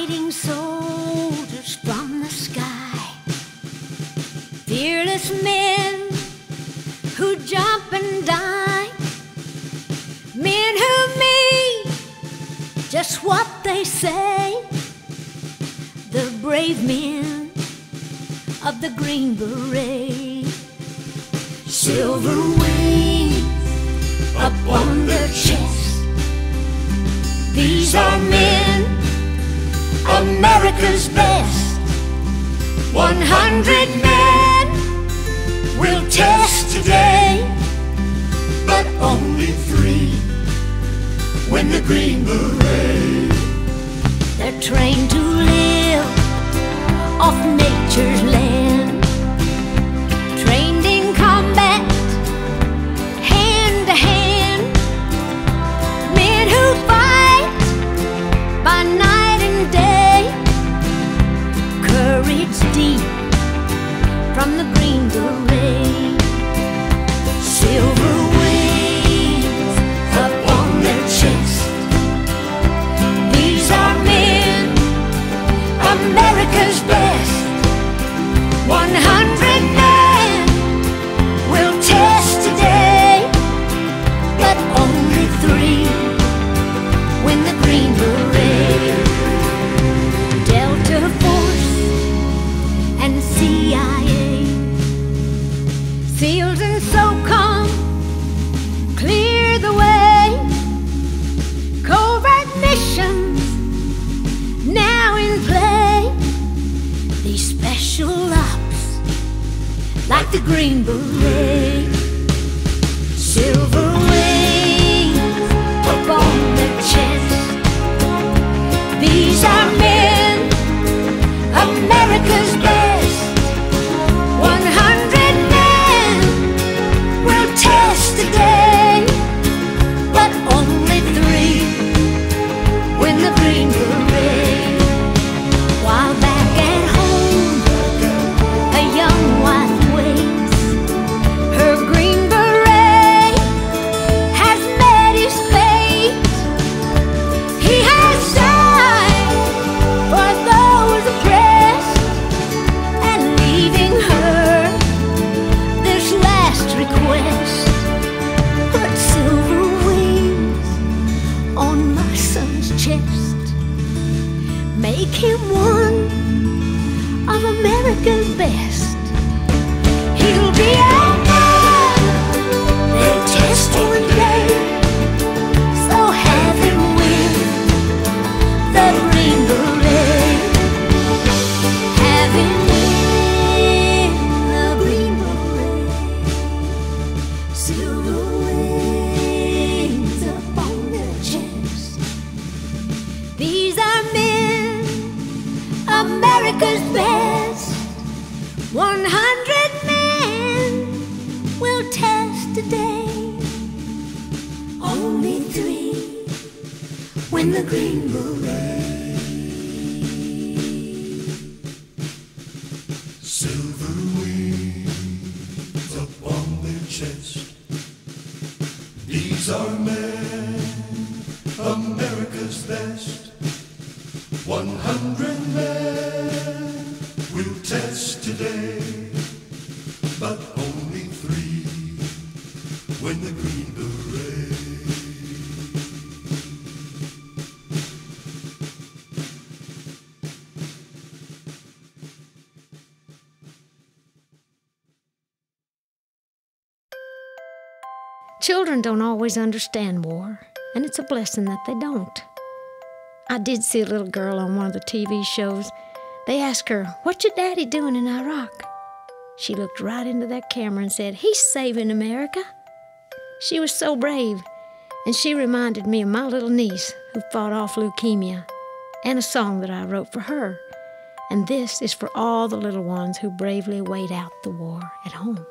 fighting soldiers from the sky. Fearless men who jump and die. Men who mean just what they say. The brave men of the Green Beret. Silver wings up on their chests. These are men, America's best. 100 men will test today, but only three win the Green Beret. These special ops, like the Green Beret, silver my son's chest. Make him one of America's best. Test today. Only three win the Green Beret. Silver wings upon their chest. These are men, America's best. 100 men will test today, but Children don't always understand war, and it's a blessing that they don't. I did see a little girl on one of the TV shows. They asked her, What's your daddy doing in Iraq? She looked right into that camera and said, He's saving America. She was so brave, and she reminded me of my little niece who fought off leukemia and a song that I wrote for her. And this is for all the little ones who bravely wait out the war at home.